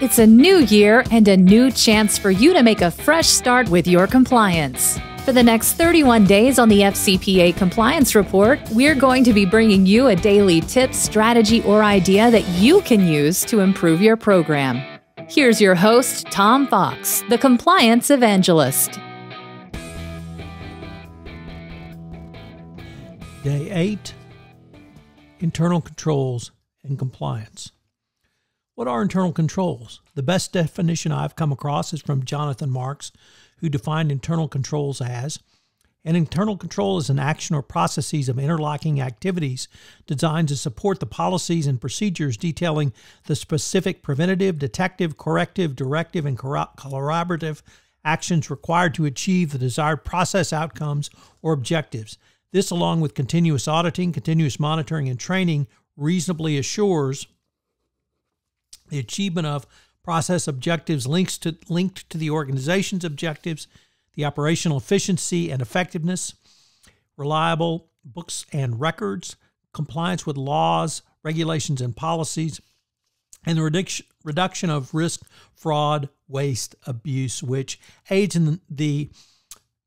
It's a new year and a new chance for you to make a fresh start with your compliance. For the next 31 days on the FCPA Compliance Report, we're going to be bringing you a daily tip, strategy, or idea that you can use to improve your program. Here's your host, Tom Fox, the Compliance Evangelist. Day 8 Internal Controls and Compliance. What are internal controls? The best definition I've come across is from Jonathan Marks, who defined internal controls as an internal control is an action or processes of interlocking activities designed to support the policies and procedures detailing the specific preventative, detective, corrective, directive, and collaborative actions required to achieve the desired process outcomes or objectives. This, along with continuous auditing, continuous monitoring, and training, reasonably assures the achievement of process objectives links to, linked to the organization's objectives, the operational efficiency and effectiveness, reliable books and records, compliance with laws, regulations, and policies, and the reduction, reduction of risk, fraud, waste, abuse, which aids in the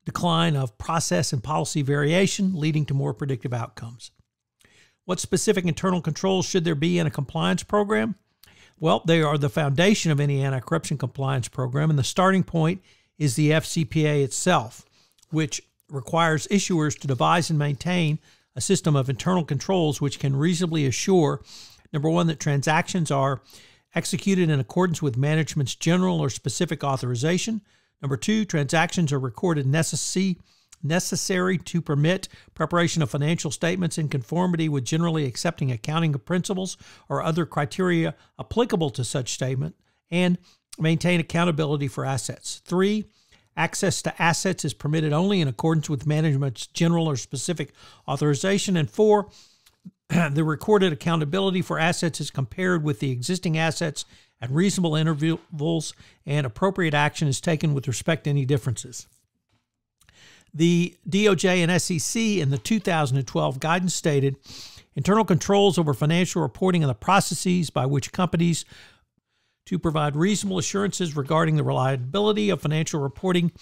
decline of process and policy variation, leading to more predictive outcomes. What specific internal controls should there be in a compliance program? Well, they are the foundation of any anti corruption compliance program, and the starting point is the FCPA itself, which requires issuers to devise and maintain a system of internal controls which can reasonably assure number one, that transactions are executed in accordance with management's general or specific authorization. Number two, transactions are recorded necessary necessary to permit preparation of financial statements in conformity with generally accepting accounting principles or other criteria applicable to such statement, and maintain accountability for assets. Three, access to assets is permitted only in accordance with management's general or specific authorization. And four, the recorded accountability for assets is compared with the existing assets at reasonable intervals, and appropriate action is taken with respect to any differences. The DOJ and SEC in the 2012 guidance stated internal controls over financial reporting and the processes by which companies to provide reasonable assurances regarding the reliability of financial reporting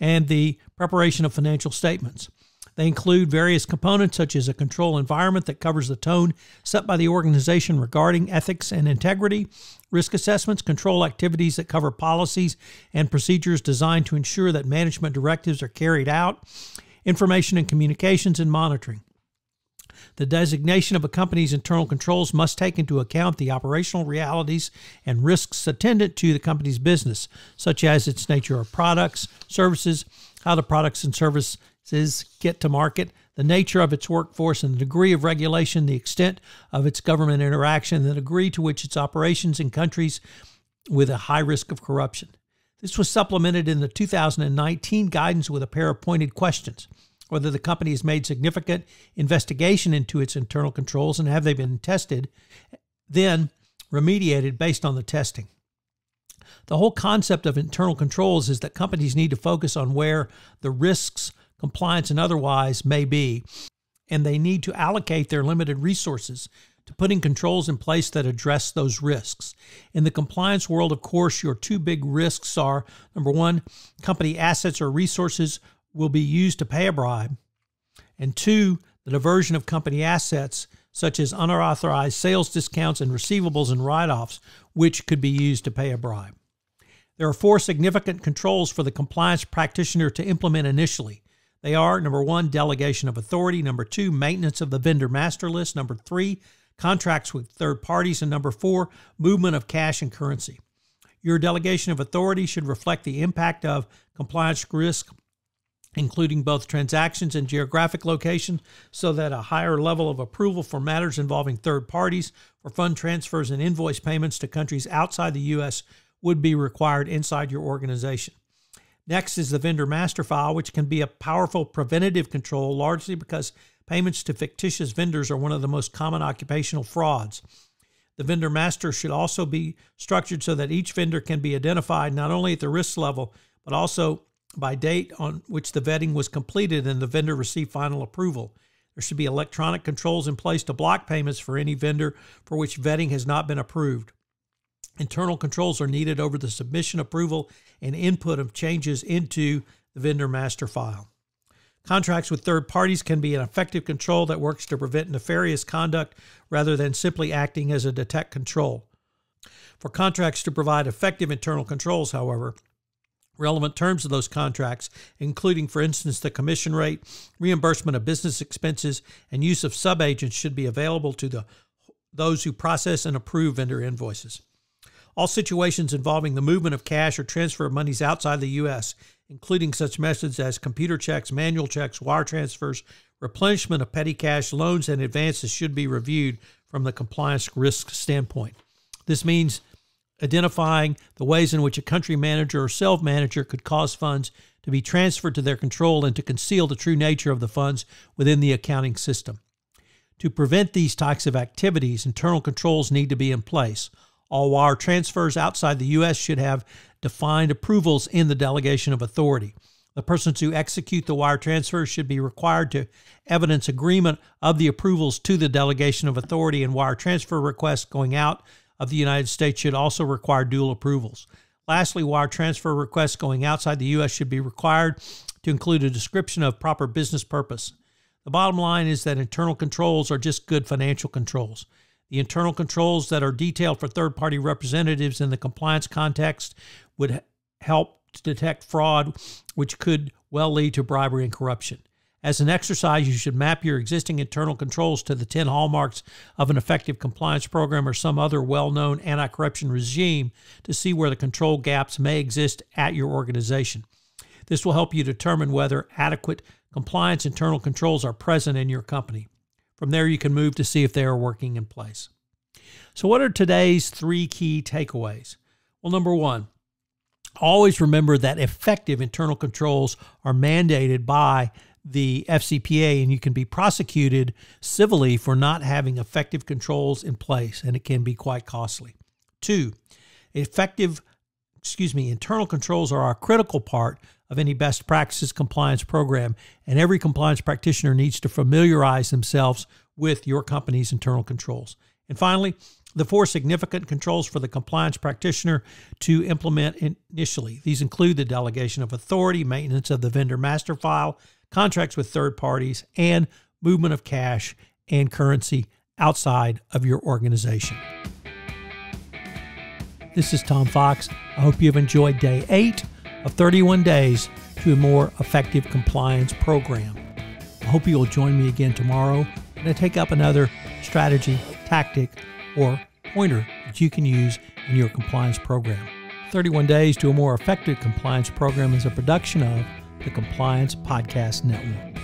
and the preparation of financial statements. They include various components such as a control environment that covers the tone set by the organization regarding ethics and integrity, risk assessments, control activities that cover policies and procedures designed to ensure that management directives are carried out, information and communications, and monitoring. The designation of a company's internal controls must take into account the operational realities and risks attendant to the company's business, such as its nature of products, services, how the products and services get to market, the nature of its workforce, and the degree of regulation, the extent of its government interaction, the degree to which its operations in countries with a high risk of corruption. This was supplemented in the 2019 guidance with a pair of pointed questions whether the company has made significant investigation into its internal controls and have they been tested, then remediated based on the testing. The whole concept of internal controls is that companies need to focus on where the risks compliance, and otherwise may be, and they need to allocate their limited resources to putting controls in place that address those risks. In the compliance world, of course, your two big risks are number one, company assets or resources will be used to pay a bribe, and two, the diversion of company assets, such as unauthorized sales discounts and receivables and write offs, which could be used to pay a bribe. There are four significant controls for the compliance practitioner to implement initially. They are number one, delegation of authority, number two, maintenance of the vendor master list, number three, contracts with third parties, and number four, movement of cash and currency. Your delegation of authority should reflect the impact of compliance risk, including both transactions and geographic location, so that a higher level of approval for matters involving third parties for fund transfers and invoice payments to countries outside the U.S. would be required inside your organization. Next is the vendor master file, which can be a powerful preventative control, largely because payments to fictitious vendors are one of the most common occupational frauds. The vendor master should also be structured so that each vendor can be identified not only at the risk level, but also by date on which the vetting was completed and the vendor received final approval. There should be electronic controls in place to block payments for any vendor for which vetting has not been approved. Internal controls are needed over the submission, approval, and input of changes into the vendor master file. Contracts with third parties can be an effective control that works to prevent nefarious conduct rather than simply acting as a detect control. For contracts to provide effective internal controls, however, relevant terms of those contracts, including, for instance, the commission rate, reimbursement of business expenses, and use of subagents, should be available to the, those who process and approve vendor invoices. All situations involving the movement of cash or transfer of monies outside the U.S., including such methods as computer checks, manual checks, wire transfers, replenishment of petty cash, loans, and advances, should be reviewed from the compliance risk standpoint. This means identifying the ways in which a country manager or self manager could cause funds to be transferred to their control and to conceal the true nature of the funds within the accounting system. To prevent these types of activities, internal controls need to be in place. All wire transfers outside the U.S. should have defined approvals in the delegation of authority. The persons who execute the wire transfers should be required to evidence agreement of the approvals to the delegation of authority, and wire transfer requests going out of the United States should also require dual approvals. Lastly, wire transfer requests going outside the U.S. should be required to include a description of proper business purpose. The bottom line is that internal controls are just good financial controls. The internal controls that are detailed for third party representatives in the compliance context would help to detect fraud, which could well lead to bribery and corruption. As an exercise, you should map your existing internal controls to the 10 hallmarks of an effective compliance program or some other well known anti corruption regime to see where the control gaps may exist at your organization. This will help you determine whether adequate compliance internal controls are present in your company. From there, you can move to see if they are working in place. So, what are today's three key takeaways? Well, number one, always remember that effective internal controls are mandated by the FCPA and you can be prosecuted civilly for not having effective controls in place, and it can be quite costly. Two, effective, excuse me, internal controls are a critical part of any best practices compliance program, and every compliance practitioner needs to familiarize themselves with your company's internal controls. And finally, the four significant controls for the compliance practitioner to implement initially. These include the delegation of authority, maintenance of the vendor master file, contracts with third parties, and movement of cash and currency outside of your organization. This is Tom Fox. I hope you've enjoyed day eight of 31 days to a more effective compliance program. I hope you'll join me again tomorrow and I take up another strategy, tactic, or pointer that you can use in your compliance program. 31 Days to a More Effective Compliance Program is a production of the Compliance Podcast Network.